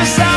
But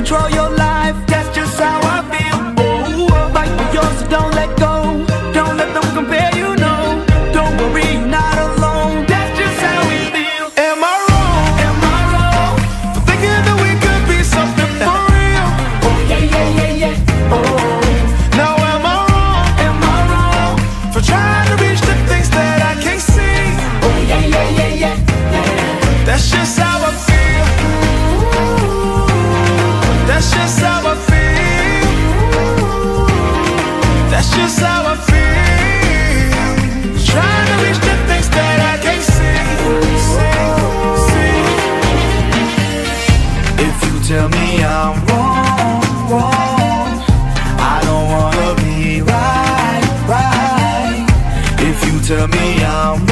control your life. That's just how I feel. Oh, fight for yours, so don't let go. Don't let them compare you, no. Don't worry, you're not alone. That's just how we feel. Am I wrong? Am I wrong? For thinking that we could be something for real Oh yeah, yeah, yeah, yeah. Oh, Now am I wrong? am I wrong? For trying to reach the things that I can't see Oh yeah, yeah, yeah, yeah. That's just how tell me I'm wrong, wrong, I don't wanna be right, right. If you tell me I'm